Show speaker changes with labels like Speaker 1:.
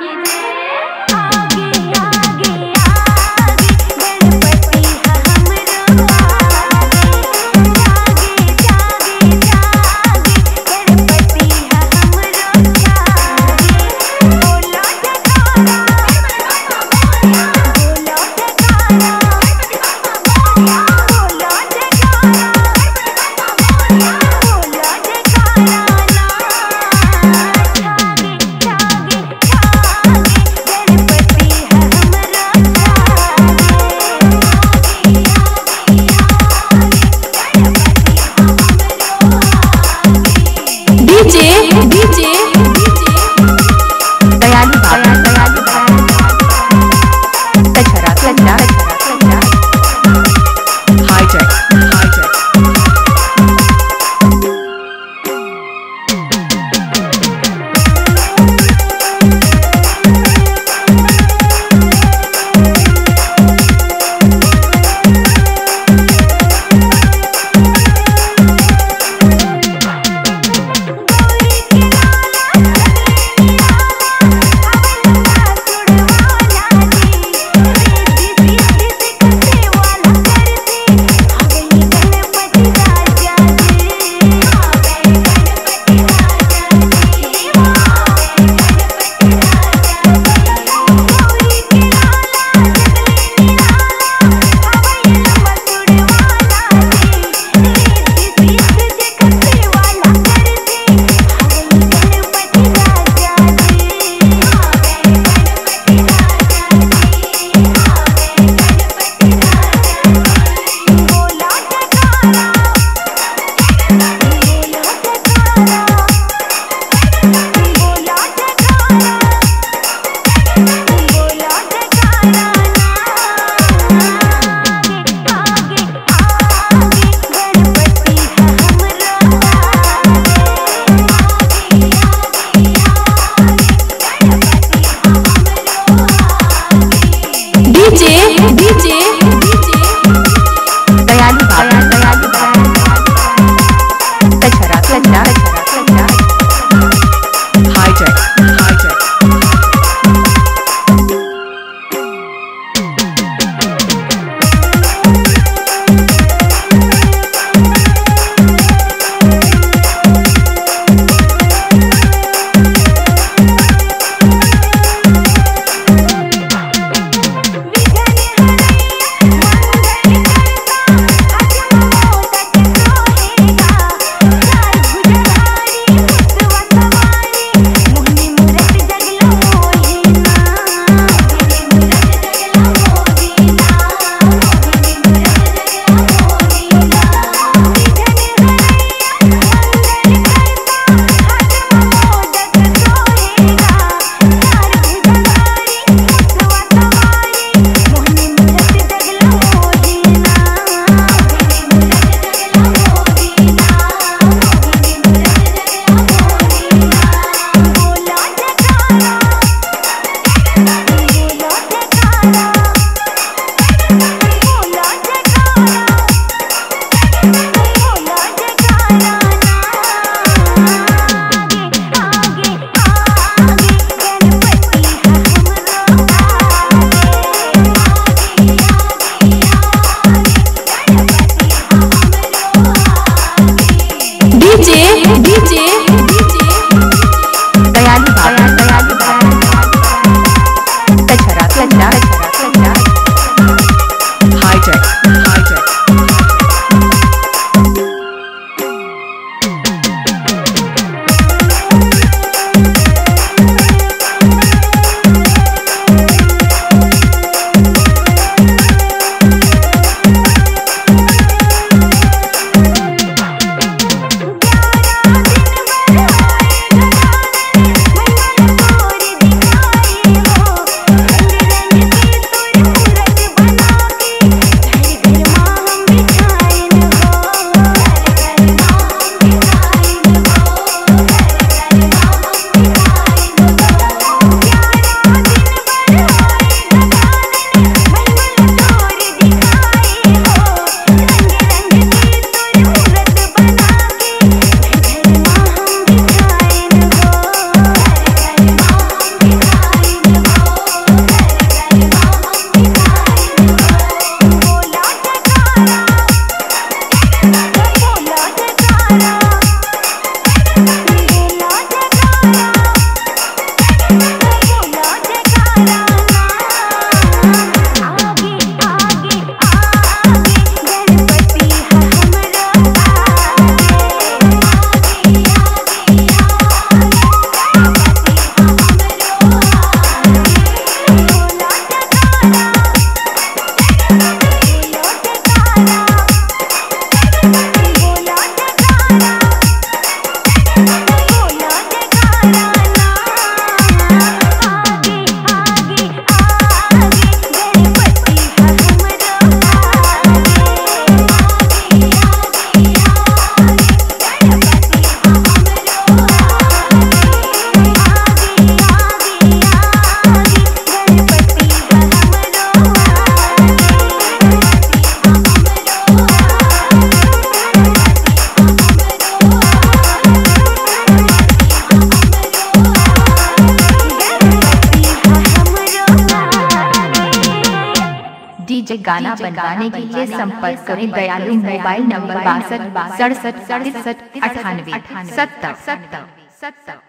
Speaker 1: की
Speaker 2: डीजे गाना बनवाने के लिए संपर्क करें। दयालु मोबाइल नंबर बासठ सड़सठ सड़सठ अठानवे सत्तर सत्तर सत्तर।